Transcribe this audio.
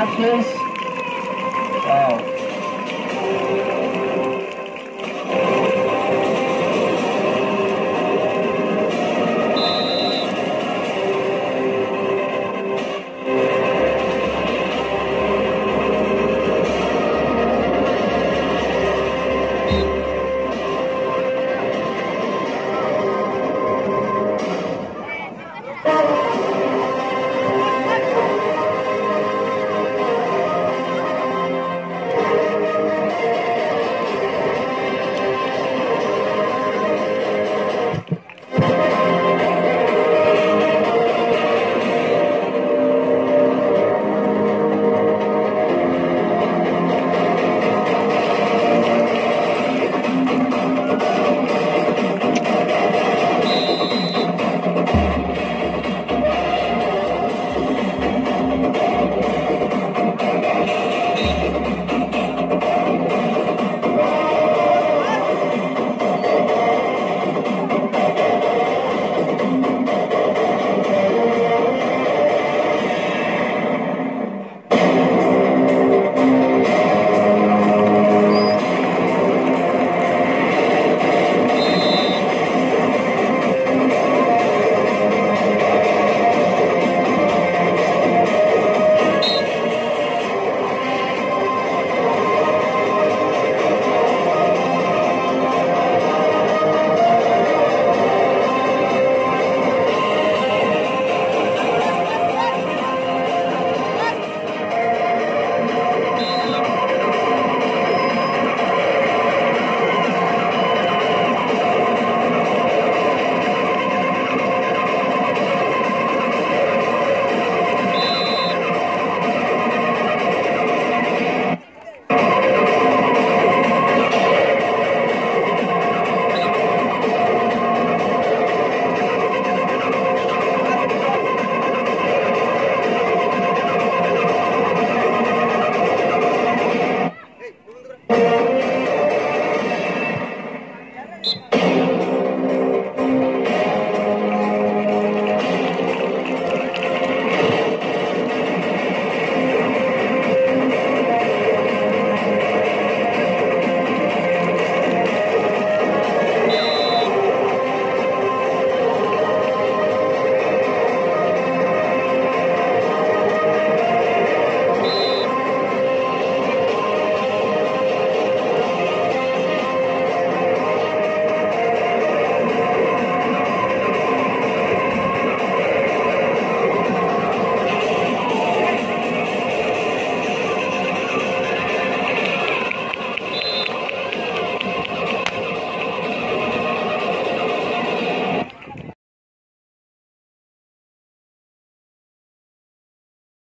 matchless. Wow.